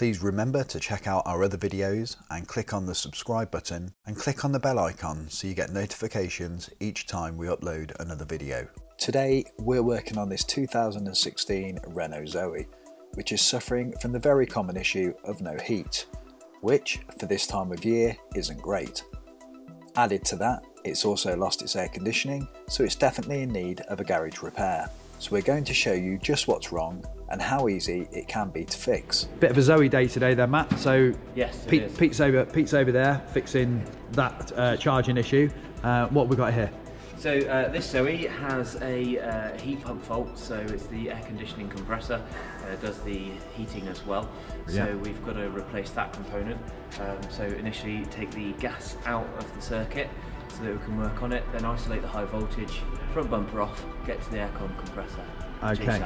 Please remember to check out our other videos and click on the subscribe button and click on the bell icon so you get notifications each time we upload another video. Today we're working on this 2016 Renault Zoe, which is suffering from the very common issue of no heat, which for this time of year isn't great. Added to that, it's also lost its air conditioning, so it's definitely in need of a garage repair. So we're going to show you just what's wrong and how easy it can be to fix. Bit of a Zoe day today then, Matt. So Yes, Pete. Pete's over Pete's over there fixing that uh, charging issue. Uh, what have we got here? So uh, this Zoe has a uh, heat pump fault, so it's the air conditioning compressor, uh, does the heating as well. Yeah. So we've got to replace that component. Um, so initially take the gas out of the circuit so that we can work on it, then isolate the high voltage, front bumper off, get to the aircon compressor. Okay.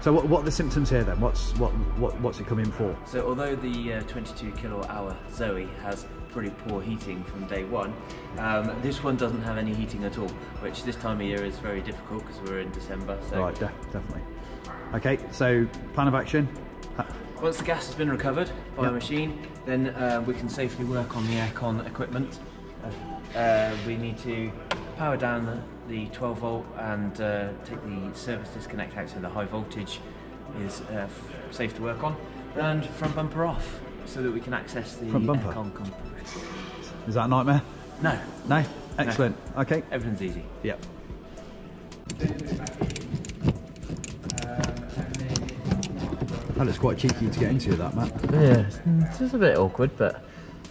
So what, what are the symptoms here then? What's what, what what's it coming for? So although the uh, 22 kilowatt hour Zoe has pretty poor heating from day one, um, this one doesn't have any heating at all, which this time of year is very difficult because we're in December. So Right, def- definitely. Okay, so plan of action. Once the gas has been recovered by Yep. a machine, then uh, we can safely work on the aircon equipment. Uh, uh, we need to power down the, the 12 volt and uh, take the service disconnect out so the high voltage is uh, safe to work on, and front bumper off so that we can access the Front bumper? aircon compressor. Is that a nightmare? No, No. Excellent. Okay. everything's easy. Yep. That looks quite cheeky to get into that, Matt. Yeah, it's just a bit awkward, but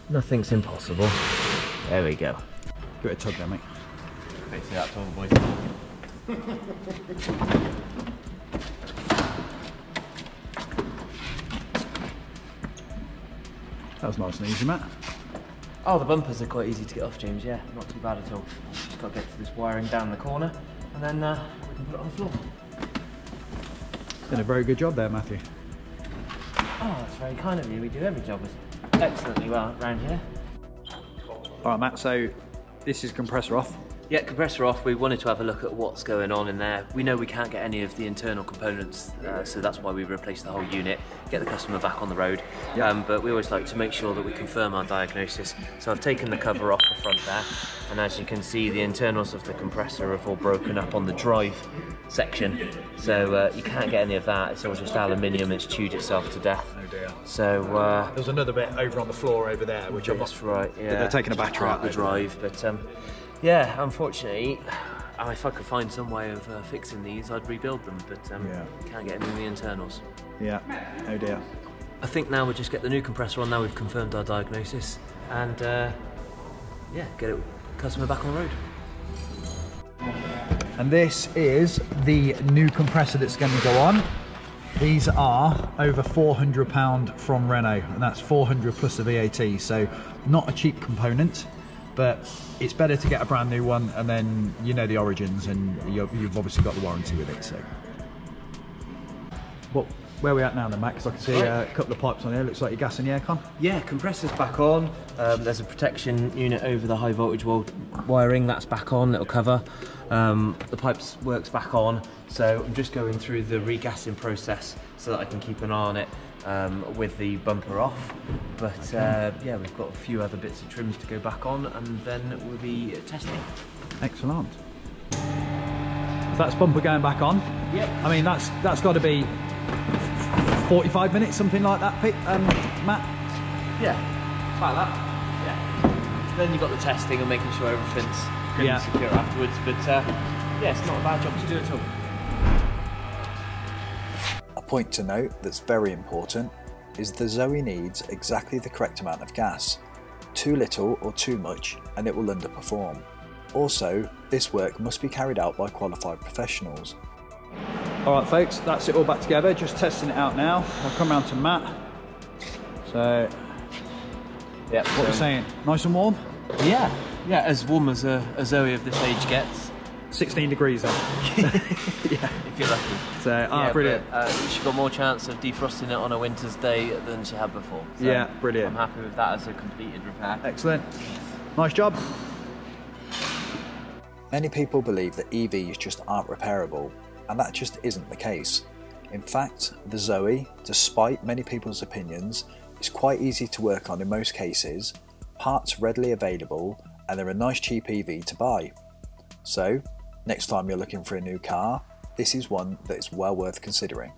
nothing's impossible. There we go. Give it a tug there, mate. Basically, that's all, boys. That was nice and easy, Matt. Oh, the bumpers are quite easy to get off, James. Yeah, not too bad at all. Just got to get to this wiring down the corner, and then uh, we can put it on the floor. Done a very good job there, Matthew. Oh, that's very kind of you. We do every job excellently well around here. All right, Matt. So this is compressor off. Yeah, compressor off. We wanted to have a look at what's going on in there. We know we can't get any of the internal components, uh, so that's why we replaced the whole unit, get the customer back on the road. Yeah. Um, but we always like to make sure that we confirm our diagnosis. So I've taken the cover off the front there, and as you can see, the internals of the compressor have all broken up on the drive section. So uh, you can't get any of that. It's all just aluminium. It's chewed itself to death. Oh dear. So uh, There's another bit over on the floor over there, which I'm that's not. right. Yeah, they're taking a battery out of the drive, but um, yeah, unfortunately, uh, if I could find some way of uh, fixing these, I'd rebuild them. But um, Yeah. can't get any of the internals. Yeah. Oh dear. I think now we'll just get the new compressor on. Now we've confirmed our diagnosis, and uh, yeah, get it customer back on the road. And this is the new compressor that's going to go on. These are over £400 from Renault, and that's 400 plus the VAT. So not a cheap component, but it's better to get a brand new one, and then you know the origins, and you you've obviously got the warranty with it. So, what? Where are we at now, then, Matt? 'Cause I can see Right. uh, a couple of pipes on here. Looks like you're gassing the aircon. Yeah, compressor's back on. Um, there's a protection unit over the high voltage wall wiring that's back on, little cover. Um, the pipes works back on, so I'm just going through the regassing process so that I can keep an eye on it um, with the bumper off. But uh, yeah, we've got a few other bits of trims to go back on, and then we'll be testing. Excellent. So that's bumper going back on. Yep. I mean, that's that's got to be 45 minutes, something like that, Pete, um, Matt. Yeah, like that. Yeah. Then you've got the testing and making sure everything's good Yeah. and secure afterwards. But uh, yeah, it's not a bad job to do at all. A point to note that's very important is the Zoe needs exactly the correct amount of gas. Too little or too much and it will underperform. Also, this work must be carried out by qualified professionals. All right, folks, that's it all back together. Just testing it out now. I'll come round to Matt. So, Yeah. what we're saying, nice and warm. Yeah, yeah, as warm as uh, a, a Zoe of this age gets, 16 degrees Yeah, if you're lucky. So, ah, yeah, brilliant. But, uh, she got more chance of defrosting it on a winter's day than she had before. So Yeah, brilliant. I'm happy with that as a completed repair. Excellent. Nice job. Many people believe that EVs just aren't repairable, and that just isn't the case. In fact, the Zoe, despite many people's opinions, is quite easy to work on in most cases, parts readily available, and they're a nice cheap EV to buy. So, next time you're looking for a new car, this is one that is well worth considering.